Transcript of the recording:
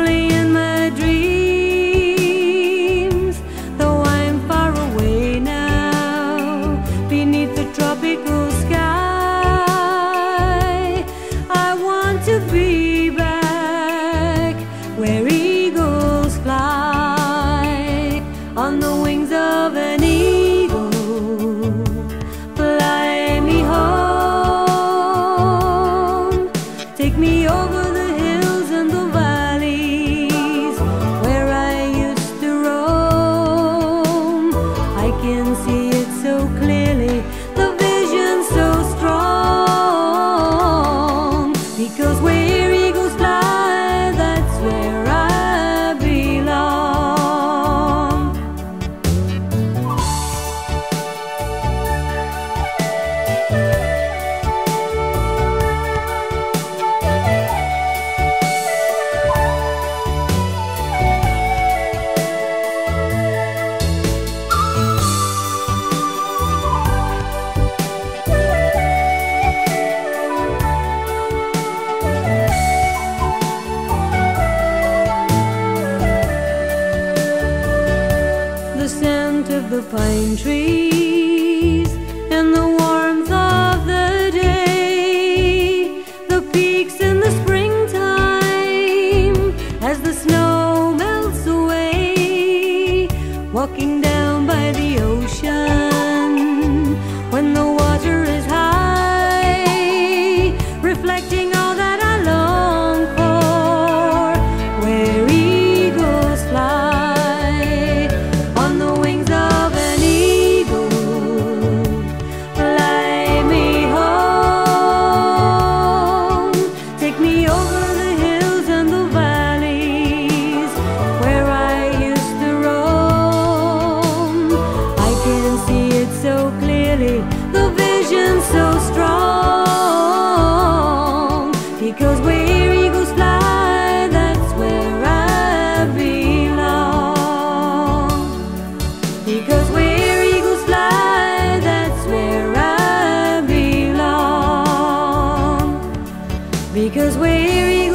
only in my dreams. the pine trees and the warmth of the day, the peaks in the springtime as the snow melts away, walking down. because we're